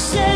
say